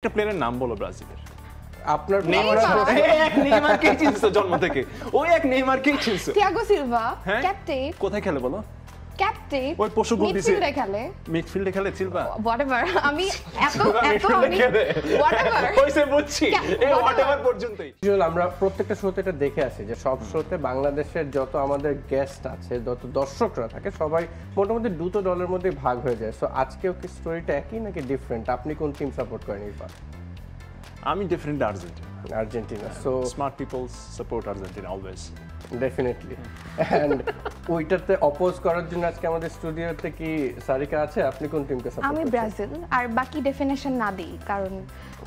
একটা প্লেয়ারের নাম বলো ব্রাজিলের। আপনার নেইমার। এক নেইমারকেই চিনছো জন্ম থেকে। ওই এক নেইমারকেই চিনছো। তিয়াগো সিলভা ক্যাপ্টেন কোথায় খেলে বলো? ক্যাপ্টেন ওই পশু দিছে। মিডফিল্ডে খেলে। মিডফিল্ডে খেলে সিলভা হোয়াটএভার আমি এত এত আমি হোয়াটএভার হইছে বুঝছি। এই হোয়াটএভার পর্যন্তই। আমরা প্রত্যেকটা শোতে এটা দেখে আসি যে সব শোতে বাংলাদেশের যত আমাদের গেস্ট আছে যত দর্শকরা থাকে সবাই মোটামুটি দুটো দলের মধ্যে ভাগ হয়ে যায়। সো আজকেও কি স্টোরিটা একই নাকি ডিফারেন্ট আপনি কোন টিম সাপোর্ট করেন ইরফান? আমি different Argentina Argentina so smart people support Argentina always definitely and ওইটাতে অপোজ করার জন্য আজকে আমাদের স্টুডিওতে কি সারিকা আছে? আপনি কোন টিমকে সাপোর্ট আমি ব্রাজিল আর বাকি ডেফিনেশন না দিই কারণ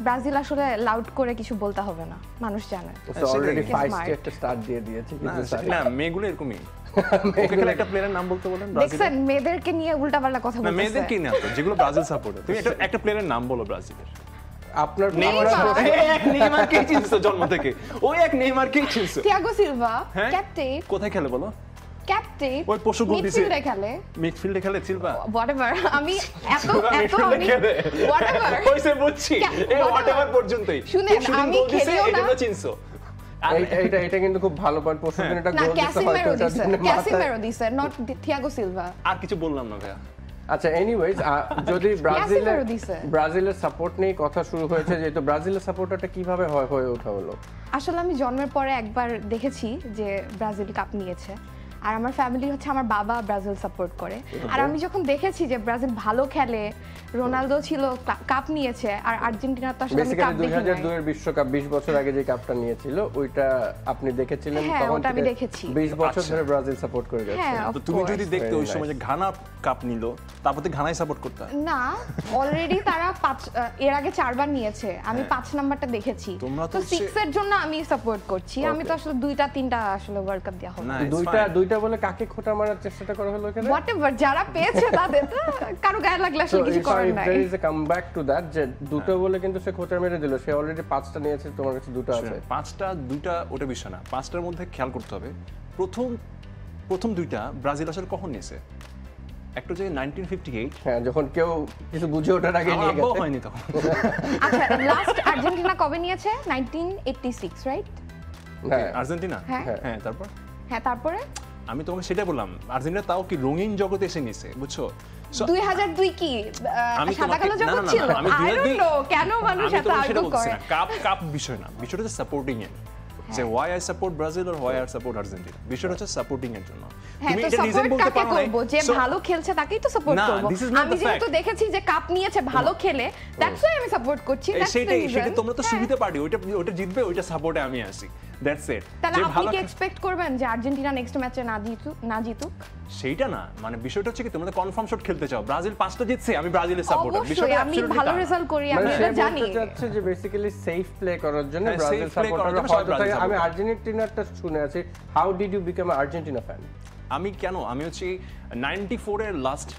ব্রাজিল আসলে লাউড করে কিছু বলতে হবে না মানুষ জানে। So already Smart. একটা স্টার্ট দিয়ে দিয়েছে না কিন্তু না মেয়েগুলো এরকমই। একটা প্লেয়ারের নাম বলতে বলেন দেখছেন মেয়েদেরকে নিয়ে উল্টাপাল্টা কথা না বলতেছে। মেয়েদের কি না যেগুলো ব্রাজিল সাপোর্ট তুমি একটা একটা প্লেয়ারের নাম বলো ব্রাজিলের। আপনার নেইমারকেই চিনছো? জন্ম থেকে? ওই এক নেইমারকেই চিনছো? তিয়াগো সিলভা হ্যাঁ? ক্যাপ্টেন। কোথায় খেলে বলো? ক্যাপ্টেন ওই পশু গোল দিছে। মিডফিল্ডে খেলে। মিডফিল্ডে খেলে সিলভা? হোয়াটএভার আমি এত এত আমি হোয়াটএভার হইছে বুঝছি। এই হোয়াটএভার পর্যন্তই। shooting আমি খেলিও না। এজন্য চিনছো। এইটা এটা কিন্তু খুব ভালো পয়েন্ট একটা গোল দিতে ক্যাসিমেরো হয়তো দিছে। ক্যাসিমেরো দিছে নট থিয়াগো সিলভা। আর কিছু বললাম না ভাইয়া। আচ্ছা এনিওয়েজ যদি ব্রাজিলের ব্রাজিলের সাপোর্ট নিয়ে কথা শুরু হয়েছে যেহেতু ব্রাজিলের সাপোর্টারটা কীভাবে হয় হয়ে ওঠা হলো? আসলে আমি জন্মের পরে একবার দেখেছি যে ব্রাজিল কাপ নিয়েছে। আর আমার ফ্যামিলি হচ্ছে আমার বাবা ব্রাজিল সাপোর্ট করে। আর আমি যখন দেখেছি যে ব্রাজিল ভালো খেলে রোনালদো ছিল কাপ নিয়েছে আর আর্জেন্টিনা তো আসলে কাপ বেসিক্যালি দুই দেখি হাজার নাই। বিশ্বকাপ বিশ বছর আগে যে কাপটা নিয়েছিল ওইটা আপনি দেখেছিলেন হ্যাঁ, তখন ওটা আমি দেখেছি। বিশ বছর আচ্ছা। ধরে ব্রাজিল সাপোর্ট করে যাচ্ছে। হ্যাঁ তো তুমি যদি দেখতে ওই সময় যে ঘানা কাপ নিল তারপর তো ঘানাই সাপোর্ট করতে না অলরেডি তারা পাঁচ এর আগে চারবার নিয়েছে। আমি পাঁচ নাম্বারটা দেখেছি। হ্যাঁ। তো সিক্স এর জন্য আমি সাপোর্ট করছি। আমি তো আসলে দুইটা তিনটা আসলে ওয়ার্ল্ড কাপ দেওয়া হবে। না দুইটা দুইটা বলে কাকে খোটা মারার চেষ্টাটা করা হলো এখানে? হোয়াট যারা পেয়েছে তাদের তো কারও গায়ে লাগলে আসলে কিছু করার নাই। there is a comeback to that, যে দুটো বলে কিন্তু সে খোঁচা মেরে দিল সে অলরেডি পাঁচটা নিয়েছে তোমার কাছে দুটো আছে। পাঁচটা দুইটা ওটা বিষয় না পাঁচটার মধ্যে খেয়াল করতে হবে। প্রথম প্রথম দুইটা ব্রাজিল আসলে কখন নিয়েছে? একটা যে নাইনটিন ফিফটি এইট হ্যাঁ যখন কেউ কিছু বুঝে ওঠার আগে নিয়ে গেছে। হয়নি তখন। আচ্ছা লাস্ট আর্জেন্টিনা কবে নিয়েছে? 1986 রাইট হ্যাঁ। আর্জেন্টিনা? হ্যাঁ। হ্যাঁ তারপর? হ্যাঁ তারপরে? আমি তোমাকে সেটাই বললাম আর্জেন্টিনা তাও কি রঙিন জগতে এসে নিছে বুঝছ? কি সাদা কালো না, না, জগৎ ছিল? না, আমি আই ডোন্ট 2002 নো কেন মানুষ এত আর্গু করে? কাপ কাপ বিষয় না বিষয়টা হচ্ছে সাপোর্টিং এর। যে ওয়াই আই সাপোর্ট ব্রাজিল আর ওয়াই আই সাপোর্ট আর্জেন্টিনা বিষয়টা হচ্ছে সাপোর্টিং এর জন্য। হ্যাঁ তুমি এটা রিজন বলতে পারো না যে ভালো খেলছে তাকেই তো সাপোর্ট করব। this is not আমি যেহেতু দেখেছি যে কাপ নিয়েছে ভালো খেলে দ্যাটস ওয়াই আমি সাপোর্ট করছি সেটাই সেটা তোমরা তো হ্যাঁ। সুবিধা পার্টি ওইটা জিতবে সাপোর্টে আমি আসি দ্যাটস ইট তাহলে আপনি কি এক্সপেক্ট করবেন যে আর্জেন্টিনা নেক্সট ম্যাচে না জিতুক না জিতুক? সেইটা না। মানে বিষয়টা হচ্ছে কি তোমরা কনফার্ম শট খেলতে চাও। ব্রাজিল পাঁচটা জিতছে আমি ব্রাজিলের সাপোর্টার বিষয়টা আমি ভালো রেজাল্ট করি মানে আমি এটা জানি। চাচ্ছে যে বেসিক্যালি সেফ প্লে করার জন্য হ্যাঁ, ব্রাজিল সাপোর্টাররা হয়তো থাকে আমি। আর্জেন্টিনারটা শুনে আছি how did you become Argentina fan আমি কেন? আমি হচ্ছে নাইনটি ফোরের লাস্ট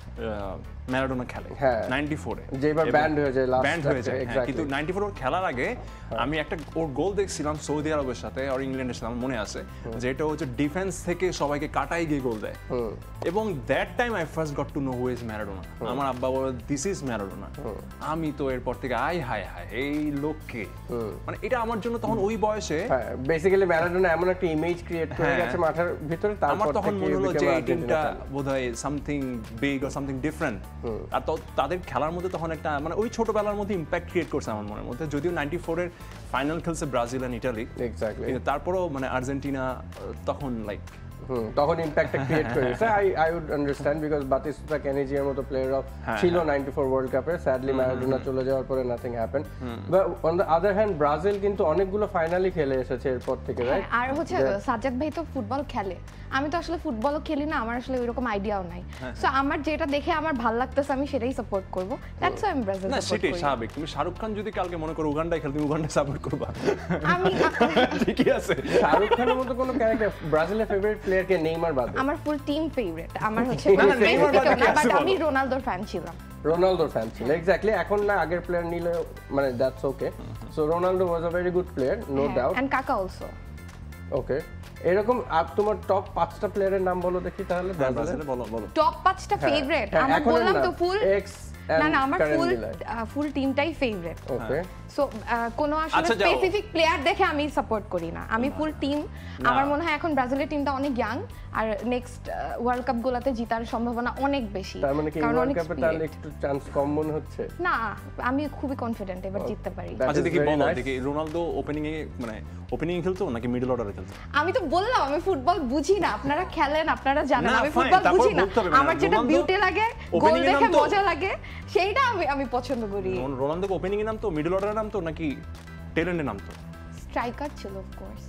ম্যারাডোনা খেলে হ্যাঁ। নাইনটি ফোরে যে এবার হয়ে যায় ব্যান্ড হয়ে যায় হ্যাঁ, কিন্তু খেলার আগে আমি একটা ওর গোল দেখছিলাম সৌদি আরবের সাথে আর ইংল্যান্ডের সাথে আমার মনে আছে যে এটা হচ্ছে ডিফেন্স থেকে সবাইকে কাটাই গিয়ে গোল দেয়। এবং that time I first got to know who is Maradona আমার আব্বা বলে দিস ইজ ম্যারাডোনা আমি তো এরপর থেকে আই হাই হাই এই লোককে। মানে এটা আমার জন্য তখন ওই বয়সে হ্যাঁ বেসিক্যালি ম্যারাডোনা এমন একটা ইমেজ ক্রিয়েট করে হ্যাঁ। গেছে মাঠের ভিতরে আমার তখন মনে হলো যে এই টিমটা বোধহয় something big or something different আর তো তাদের খেলার মধ্যে তখন একটা মানে ওই ছোটবেলার মধ্যে ইম্প্যাক্ট ক্রিয়েট করছে আমার মনের মধ্যে। যদিও নাইনটি ফোরের ফাইনাল খেলছে ব্রাজিল অ্যান্ড ইটালি তারপরেও মানে আর্জেন্টিনা তখন লাইক তখন ইম্প্যাক্টটা ক্রিয়েট করে গেছে I I would understand because Batistuta কেনেজিয়ার মতো প্লেয়াররা হ্যাঁ, ছিল 94 ওয়ার্ল্ড কাপে স্যাডলি ম্যারাডোনা চলে যাওয়ার পরে nothing happen but on the other hand Brazil কিন্তু অনেকগুলো ফাইনালি খেলে এসেছে এরপর থেকে রাইট আর হচ্ছে সাজ্জাদ ভাই তো ফুটবল খেলে। আমি তো আসলে ফুটবলও খেলি না আমার আসলে ওইরকম আইডিয়াও নাই। হ্যাঁ, সো আমার যেটা দেখে আমার ভালো লাগতেছে আমি সেটাই সাপোর্ট করব। দ্যাটস ওয়াই আমি ব্রাজিল না সেটাই স্বাভাবিক। তুমি শাহরুখ খান যদি কালকে মনে করো উগান্ডায় খেল তুমি উগান্ডায় সাপোর্ট করবা। আমি ঠিকই আছে। শাহরুখ খানের মতো কোনো ক্যারেক্টার ব্রাজিলের ফেভারিট প্লেয়ার কে নেইমার বাদে। আমার ফুল টিম ফেভারিট আমার হচ্ছে নেইমার বাদে। বাট আমি রোনালদোর ফ্যান ছিলাম। রোনালদোর ফ্যান ছিল এক্স্যাক্টলি এখন না আগের প্লেয়ার নিলে মানে that's okay so Ronaldo was a very good player no doubt and Kaka also okay এরকম আর তোমার টপ পাঁচটা প্লেয়ারের নাম বলো দেখি তাহলে হ্যাঁ, ব্রাজিলের? বলো বলো। টপ পাঁচটা হ্যাঁ, ফেভারিট হ্যাঁ, আমার বললাম তো ফুল ex না না আমার ফুল ফুল টিমটাই ফেভারিট ওকে সো কোনো আসলে আচ্ছা, স্পেসিফিক প্লেয়ার দেখে আমি সাপোর্ট করি না। আমি ফুল টিম আমার মনে হয় এখন ব্রাজিলের টিমটা অনেক ইয়াং আর নেক্সট ওয়ার্ল্ড কাপ গুলাতে জিতার সম্ভাবনা অনেক বেশি। তার মানে কি ওয়ার্ল্ড কাপে। তাহলে একটু চান্স কম মনে হচ্ছে? না আমি খুবই কনফিডেন্ট এবার জিততে পারি। আচ্ছা দেখি বলো. দেখি রোনালদো ওপেনিং এ মানে ওপেনিং খেলতো নাকি মিডল অর্ডারে খেলতো? আমি তো বললাম আমি ফুটবল বুঝি না। আপনারা খেলেন আপনারা জানেন। আমি ফুটবল বুঝি না। বলতে হবে না, আমার যেটা বিউটি লাগে গোল দেখে মজা লাগে সেইটা আমি আমি পছন্দ করি। রোন- রোনালদো ওপেনিং এ নামতো মিডল অর্ডারে নামতো নাকি টেলেন্টে নামতো? স্ট্রাইকার ছিল অফ কোর্স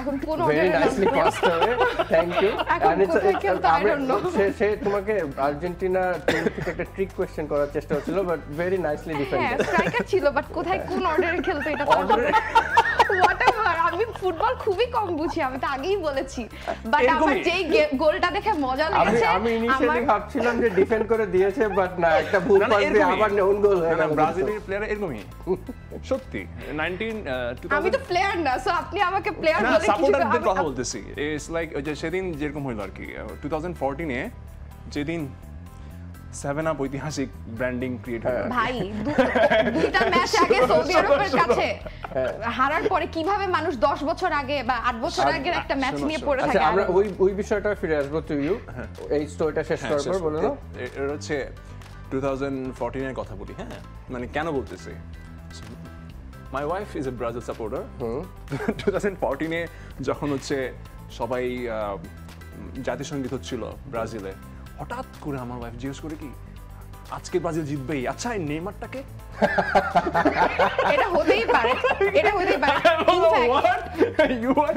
এখন কোন very nicely passed away thank you এখন it's I don't know say say তোমাকে আর্জেন্টিনা টিম থেকে একটা ট্রিক কোশ্চেন করার চেষ্টা হচ্ছিল বাট ভেরি নাইসলি হ্যাঁ স্ট্রাইকার ছিল বাট কোথায় কোন অর্ডারে খেলতো এটা হোয়াটএভার আমি ফুটবল খুবই কম বুঝি আমি তো আগেই বলেছি। বাট আমার যেই গোলটা দেখে মজা লেগেছে আমি ইনিশিয়ালি ভাবছিলাম যে ডিফেন্ড করে দিয়েছে বাট না একটা ভুল পাস দিয়ে আবার ওন গোল হয়ে গেল ব্রাজিলের প্লেয়ার এরকমই। সত্যি নাইনটিন আমি তো প্লেয়ার না সো আপনি আমাকে প্লেয়ার বলে কিছু আমি- কথা বলতেছি। ইটস লাইক যে সেদিন যেরকম হইল আর কি টু থাউজেন্ড ফোরটিনে যেদিন সেভেন আপ ঐতিহাসিক ব্র্যান্ডিং ক্রিয়েট কি। ভাই দুইটা ম্যাচ আগে সৌদি আরবের কাছে হারার পরে কীভাবে মানুষ 10 বছর আগে বা 8 বছর আগের একটা ম্যাচ নিয়ে। পড়ে আচ্ছা থাকে আমরা ওই ওই বিষয়টা ফিরে আসব টু ইউ এই স্টোরিটা শেষ হ্যাঁ, করার পর বলো এর হচ্ছে টু থাউজেন্ড ফোরটিনের কথা বলি হ্যাঁ? মানে কেন বলতেছি? My wife is a Brazil supporter two thousand ফোরটিনে যখন হচ্ছে সবাই আহ, জাতীয় হচ্ছিল ব্রাজিলে হঠাৎ করে আমার ওয়াইফ জিজ্ঞেস করে কি আজকে ব্রাজিল জিতবেই? আচ্ছা এই নেইমারটাকে এটা হতেই পারে এটা হতেই পারে in fact you are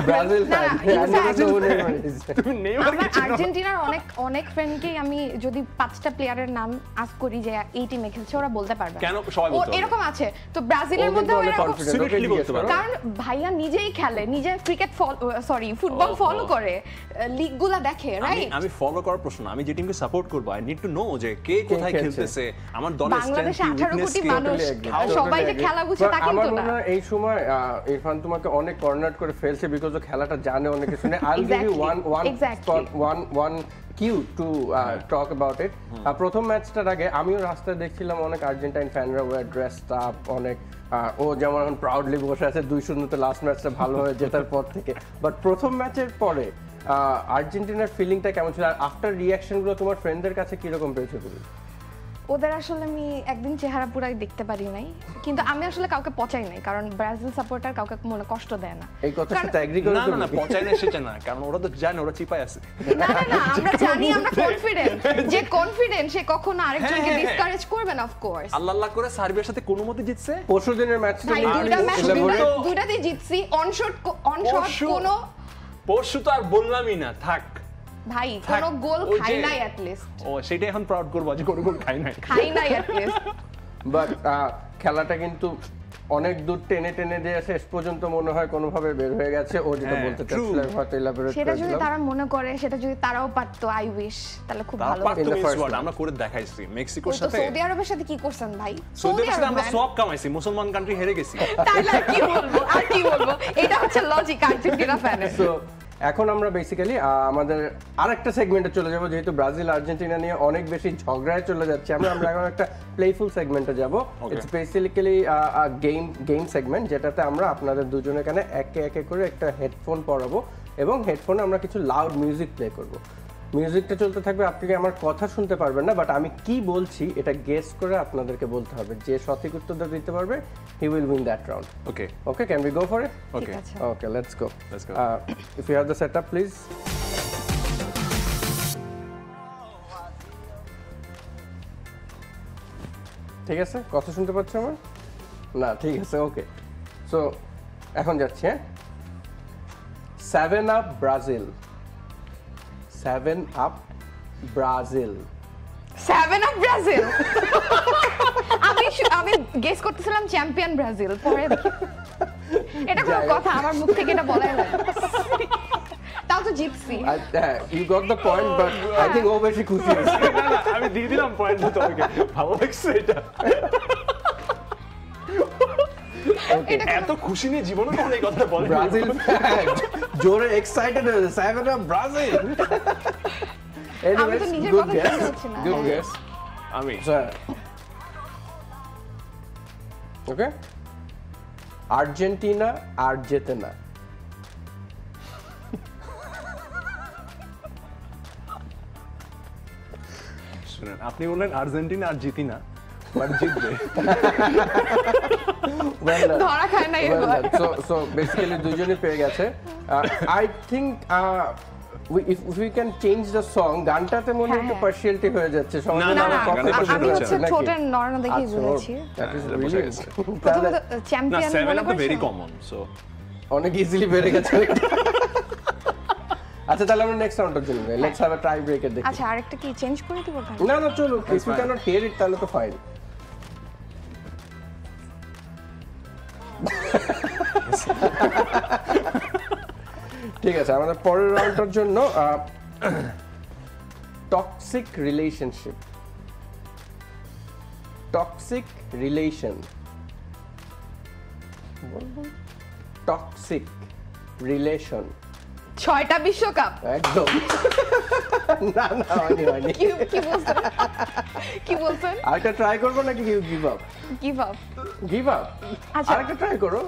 Brazil না, ফ্যান in fact- তুমি নেইমারকে আমার আর্জেন্টিনার অনেক অনেক ফ্রেন্ডকেই আমি যদি পাঁচটা প্লেয়ারের নাম আস করি যে এই টিমে খেলছে ওরা বলতে পারবে কেন? সবাই ও বলতে পারবে। এরকম আছে তো ব্রাজিলের মধ্যেও এরকম confident, ওকে Seriously জিজ্ঞেস বলতে পারো। করো। কারণ ভাইয়া নিজেই খেলে নিজে ক্রিকেট সরি ফুটবল। ফলো করে লিগগুলা দেখে রাইট আমি ফলো করার প্রশ্ন আমি যে টিমকে সাপোর্ট করব আই নিড টু নো যে কে কোথায় খেলতেছে আমার দলের strength কি, 18 weakness কোটি মানুষ Totally agree, আর totally সবাই যে খেলা বুঝে তা কিন্তু না। এই সময় ইরফান তোমাকে অনেক কর্নার করে ফেলছে বিকজ ও খেলাটা জানে অনেক কিছু নেই I'll give you one one one one Q to talk about it প্রথম ম্যাচটার আগে আমিও রাস্তায় দেখছিলাম অনেক আর্জেন্টাইন ফ্যানরা ওয়ার ড্রেস আপ অনেক ও যেমন এখন প্রাউডলি বসে আছে দুই শূন্যতে লাস্ট ম্যাচটা ভালো হয়ে জেতার পর থেকে। বাট প্রথম ম্যাচের পরে আহ, আর্জেন্টিনার ফিলিংটা কেমন ছিল? আর আফটার রিয়াকশনগুলো তোমার ফ্রেন্ডদের কাছে কীরকম পেয়েছে তুমি ওদের আসলে আমি একদিন চেহারা পুরাই দেখতে পারি নাই। কিন্তু আমি আসলে কাউকে পচাই নাই কারণ ব্রাজিল সাপোর্টার কাউকে মনে কষ্ট দেয় না। এই কথার কারণ- সাথে এগ্রি করো না না না তুমি? না সেটা না কারণ ওরা তো জানে ওরা চিপায় আছে। না না না আমরা জানি আমরা কনফিডেন্ট যে কনফিডেন্ট সে কখনো আরেকজনকে হ্যাঁ, হ্যাঁ, হ্যাঁ। ডিসকারেজ করবে না অফ কোর্স আল্লাহ আল্লাহ করে সার্বিয়ার সাথে কোনো মতে জিতছে? পরশু দিনের ম্যাচটা দুইটা ম্যাচ দুইটাতেই জিতছি। অন শট অন শট কোনো পরশু তো আর বললামই না থাক। ভাই কোনো গোল খাই নাই অ্যাট লিস্ট ও সেটাই এখন প্রাউড করব যে কোনো গোল খাই নাই। খাই নাই অ্যাট লিস্ট বাট খেলাটা কিন্তু অনেক দূর টেনে টেনে দিয়ে শেষ পর্যন্ত মনে হয় কোনোভাবে বের হয়ে গেছে। ও যেটা হ্যাঁ, বলতে true. চাচ্ছিল আমি হয়তো elaborate সেটা যদি তারা মনে করে সেটা যদি তারাও পারতো আই উইশ তাহলে খুব ভালো line. আমরা করে দেখাইছি মেক্সিকোর সাথে। সৌদি আরবের সাথে কি করছেন ভাই? সৌদি আরবের সাথে আমরা। সব কামাইছি মুসলমান কান্ট্রি হেরে গেছি। তাহলে কি বলব? আর কি বলব? এটা হচ্ছে লজিক আর্জেন্টিনা ফ্যানের এখন আমরা বেসিক্যালি আমাদের আরেকটা সেগমেন্টে চলে যাব যেহেতু ব্রাজিল আর্জেন্টিনা নিয়ে অনেক বেশি ঝগড়ায় চলে যাচ্ছে। আমরা আমরা এখন একটা প্লেফুল সেগমেন্টে যাব. It's basically game game segment যেটাতে আমরা আপনাদের দুজনের কানে একে একে করে একটা হেডফোন পরাবো এবং হেডফোনে আমরা কিছু লাউড মিউজিক প্লে করব। মিউজিকটা চলতে থাকবে আপনি কি আমার কথা শুনতে পারবেন না? বাট আমি কি বলছি এটা গেস করে আপনাদেরকে বলতে হবে। যে সঠিক উত্তরটা দিতে পারবে he will win that round okay okay can we go for it ঠিক okay let's go. Let's go. Uh, if you have the setup, please. ঠিক আছে? কথা শুনতে পাচ্ছ আমার? না ঠিক আছে ওকে সো এখন যাচ্ছি হ্যাঁ? Seven up Brazil seven up Brazil seven of Brazil আমি আমি গেস করতেছিলাম চ্যাম্পিয়ন ব্রাজিল পরে এটা কোনো। কথা আমার মুখ থেকে এটা বলাই তাও তো জিতছি you got the point but I think ও বেশি খুশি হয়েছে। না না আমি দিয়ে দিলাম পয়েন্ট তোমাকে। ভালো লাগছে এটা। এত খুশি নিয়ে জীবনে কখনো এই কথাটা বলে ব্রাজিল জোরে এক্সাইটেড হয়েছে সেভেন অফ ব্রাজিল। আমি তো নিজের কথা শুনতে পাচ্ছি না। গুড হ্যাঁ। গেস আমি। স্যার ওকে আর্জেন্টিনা আর জেতে না শুনেন আপনি বললেন আর্জেন্টিনা আর জিতি না বাট জিতবে ধরা খায় না done. So, so দুজনই পেয়ে গেছে। Uh, I think uh, we- if if we can change the song গানটাতে মনে হয় হ্যাঁ, হ্যাঁ। partiality হয়ে যাচ্ছে সবাই না, না আমি হচ্ছে ঠোঁটের নড়ানো দেখেই আচ্ছা, বুঝেছি that is বোঝা really- গেছে। প্রথমে চ্যাম্পিয়ন মনে তো ভেরি কমন সো অনেক ইজিলি বেড়ে গেছে। আচ্ছা তাহলে আমরা নেক্সট রাউন্ডের জন্য let's have a tie breaker দেখি। আচ্ছা আরেকটা কি চেঞ্জ করে দিব না না চলো if you can't hear it তাহলে তো ফাইন ঠিক আছে আমাদের পরের রাউন্ডটার জন্য toxic relationship toxic relation toxic relation ছয়টা বিশ্বকাপ। একদম। না না হয়নি হয়নি। কি বলছেন? কি বলছেন? আরেকটা ট্রাই করব নাকি you give up give up give up আচ্ছা। আরেকটা ট্রাই করো।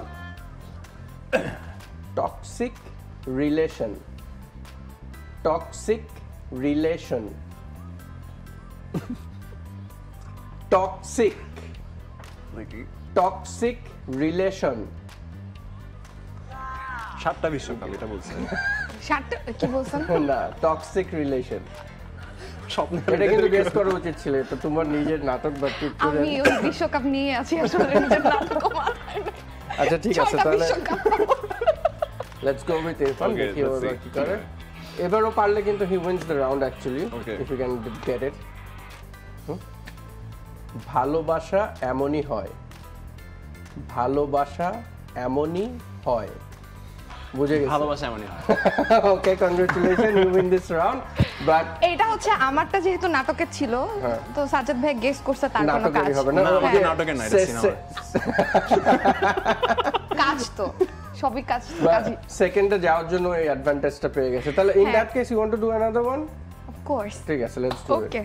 Toxic relation toxic relation toxic toxic relation সাতটা বিশ্বকাপ এটা বলছেন। সাতটা? কি বলছেন? না টক্সিক রিলেশন স্বপ্ন এটা কিন্তু গেস করা উচিত ছিল এটা তোমার নিজের নাটক বা চিত্র আমি ওই বিশ্বকাপ নিয়ে আছি আসলে নিজের নাটকও আচ্ছা ঠিক আছে তাহলে let's go with Irfan Okay, দেখি ও let's এবার see. কি করে এবারও পারলে কিন্তু he wins the round actually. If you can get it ভালোবাসা এমনই হয়। ভালোবাসা এমনই হয়। বুঝে গেছি? ভালোবাসা এমনই হয়। Okay congratulation you win this round but এইটা হচ্ছে আমারটা যেহেতু নাটকের ছিল হ্যাঁ। তো সাজ্জাদ ভাই গেস করছে তার কোনো কাজ। হবে না? না, ওই আমাদের যে নাটকের না, এটা সে- সিনেমার। কাজ তো। সবই কাজ কাজই। সেকেন্ডে যাওয়ার জন্য এই অ্যাডভান্টেজটা পেয়ে গেছে। তাহলে in. That case you want to do another one of course ঠিক আছে লেটস ডু ওকে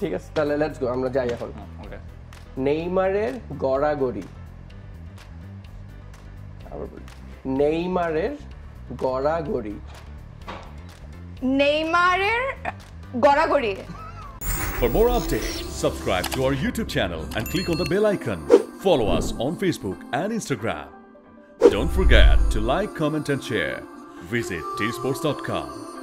ঠিক আছে তাহলে লেটস গো আমরা যাই এখন। ওকে নেইমারের গড়াগড়ি। আবার বলি। নেইমারের গড়াগড়ি। নেইমারের গড়াগড়ি। For more updates, subscribe to our YouTube channel and click on the bell icon. Follow us on Facebook and Instagram. Don't forget to like, comment, and share. Visit tsports.com.